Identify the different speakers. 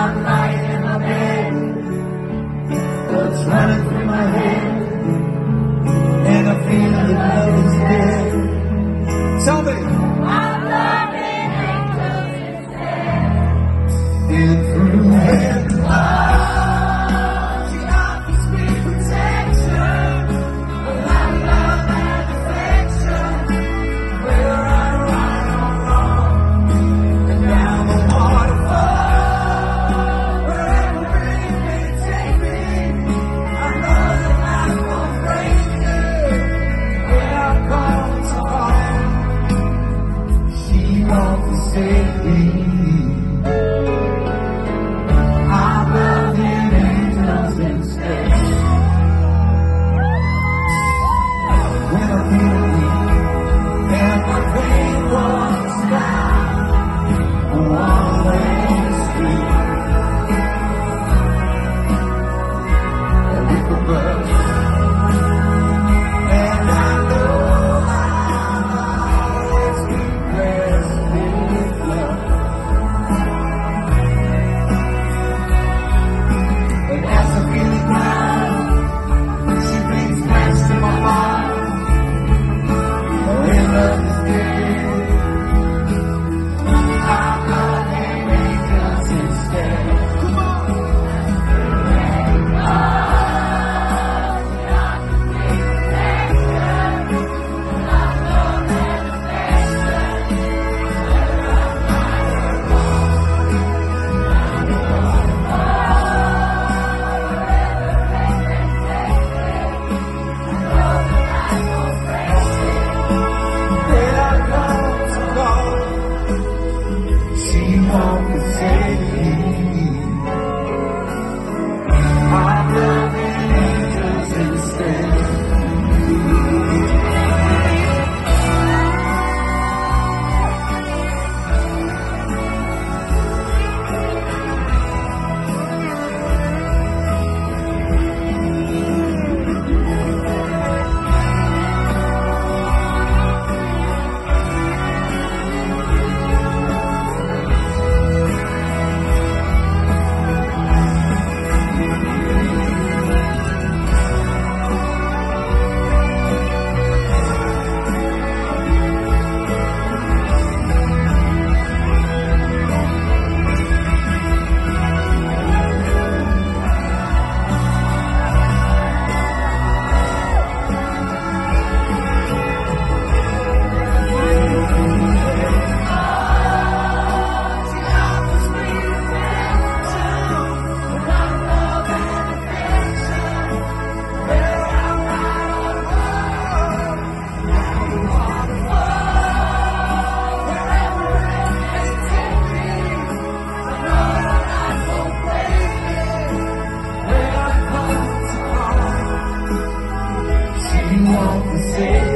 Speaker 1: I'm lying in my bed. Blood's running through my head. And I feel that love is dead. Tell me. Dead. baby home to save me. I'm not the same.